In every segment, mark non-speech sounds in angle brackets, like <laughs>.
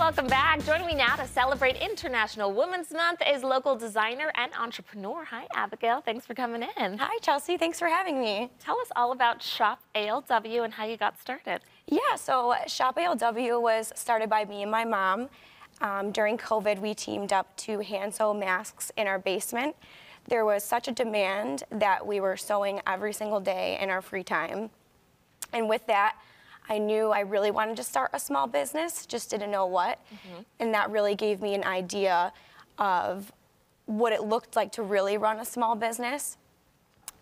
Welcome back. Joining me now to celebrate International Women's Month is local designer and entrepreneur. Hi, Abigail. Thanks for coming in. Hi, Chelsea. Thanks for having me. Tell us all about Shop ALW and how you got started. Yeah, so Shop ALW was started by me and my mom. Um, during COVID, we teamed up to hand sew masks in our basement. There was such a demand that we were sewing every single day in our free time. And with that, I knew I really wanted to start a small business, just didn't know what. Mm-hmm. And that really gave me an idea of what it looked like to really run a small business.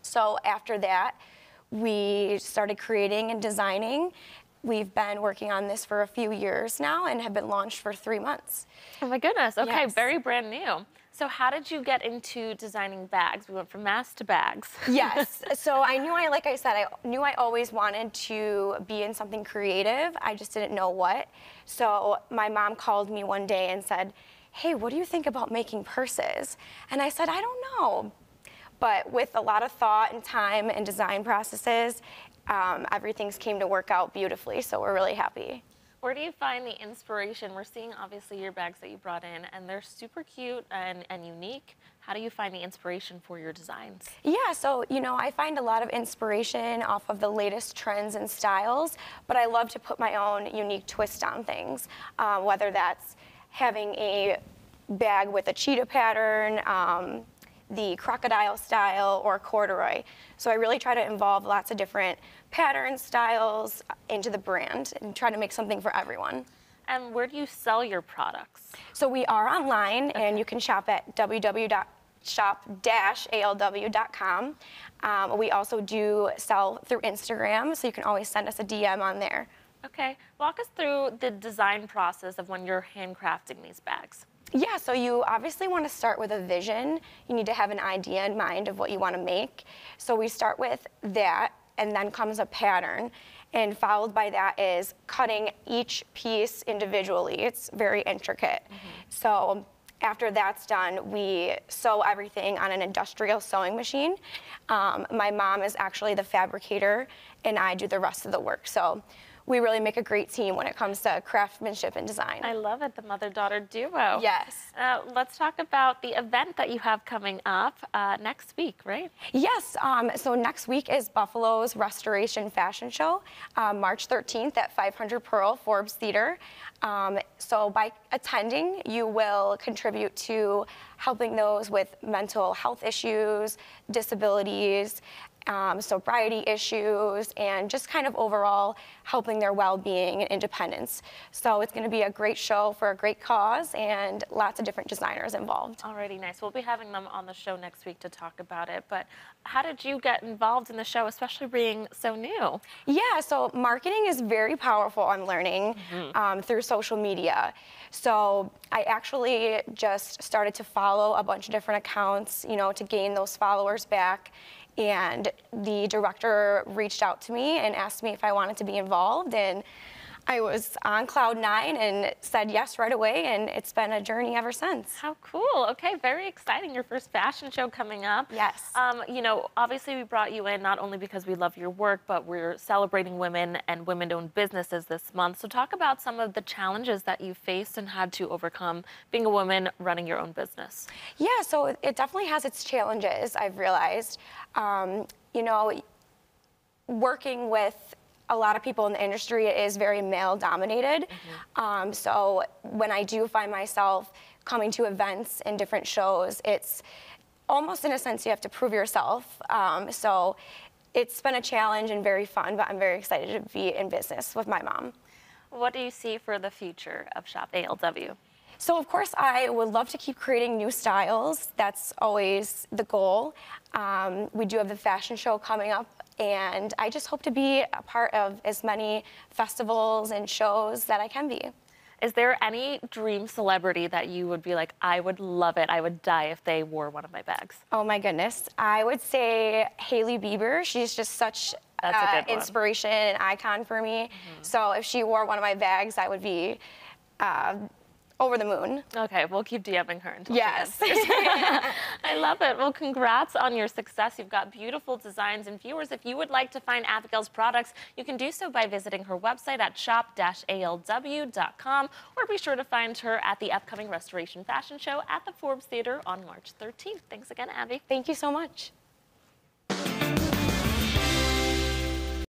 So after that, we started creating and designing We've been working on this for a few years now and have been launched for three months. Oh my goodness. Okay, yes. very brand new. So how did you get into designing bags? We went from masks to bags. <laughs> yes. So I knew I, like I said, I knew I always wanted to be in something creative. I just didn't know what. So my mom called me one day and said, hey, what do you think about making purses? And I said, I don't know. But with a lot of thought and time and design processes, um, everything's came to work out beautifully, so we're really happy. Where do you find the inspiration? We're seeing obviously your bags that you brought in, and they're super cute and, and unique. How do you find the inspiration for your designs? Yeah, so, you know, I find a lot of inspiration off of the latest trends and styles, but I love to put my own unique twist on things, uh, whether that's having a bag with a cheetah pattern, um, the crocodile style or corduroy. So I really try to involve lots of different patterns, styles into the brand and try to make something for everyone. And where do you sell your products? So we are online okay. and you can shop at www.shop-alw.com. Um, we also do sell through Instagram, so you can always send us a DM on there. Okay, walk us through the design process of when you're handcrafting these bags. Yeah, so you obviously want to start with a vision. You need to have an idea in mind of what you want to make. So we start with that, and then comes a pattern. And followed by that is cutting each piece individually. It's very intricate. Mm -hmm. So after that's done, we sew everything on an industrial sewing machine. Um, my mom is actually the fabricator, and I do the rest of the work. So we really make a great team when it comes to craftsmanship and design. I love it, the mother-daughter duo. Yes. Uh, let's talk about the event that you have coming up uh, next week, right? Yes, um, so next week is Buffalo's Restoration Fashion Show, uh, March 13th at 500 Pearl Forbes Theater. Um, so by attending, you will contribute to helping those with mental health issues, disabilities, um, sobriety issues, and just kind of overall helping their well-being and independence. So it's going to be a great show for a great cause and lots of different designers involved. Alrighty, nice. We'll be having them on the show next week to talk about it. But how did you get involved in the show, especially being so new? Yeah, so marketing is very powerful. I'm learning mm -hmm. um, through social media. So I actually just started to follow a bunch of different accounts, you know, to gain those followers back and the director reached out to me and asked me if I wanted to be involved. And I was on cloud nine and said yes right away, and it's been a journey ever since. How cool. Okay, very exciting. Your first fashion show coming up. Yes. Um, you know, obviously, we brought you in not only because we love your work, but we're celebrating women and women owned businesses this month. So, talk about some of the challenges that you faced and had to overcome being a woman running your own business. Yeah, so it definitely has its challenges, I've realized. Um, you know, working with a lot of people in the industry is very male dominated. Mm -hmm. um, so when I do find myself coming to events and different shows, it's almost in a sense you have to prove yourself. Um, so it's been a challenge and very fun, but I'm very excited to be in business with my mom. What do you see for the future of Shop ALW? So of course I would love to keep creating new styles. That's always the goal. Um, we do have the fashion show coming up and I just hope to be a part of as many festivals and shows that I can be. Is there any dream celebrity that you would be like, I would love it, I would die if they wore one of my bags? Oh my goodness. I would say Hailey Bieber. She's just such uh, inspiration and icon for me. Mm -hmm. So if she wore one of my bags, I would be uh, over the moon. Okay, we'll keep DMing her until Yes. she answers. <laughs> <laughs> I love it. Well, congrats on your success. You've got beautiful designs. And viewers, if you would like to find Abigail's products, you can do so by visiting her website at shop-alw.com or be sure to find her at the upcoming Restoration Fashion Show at the Forbes Theater on March 13th. Thanks again, Abby. Thank you so much.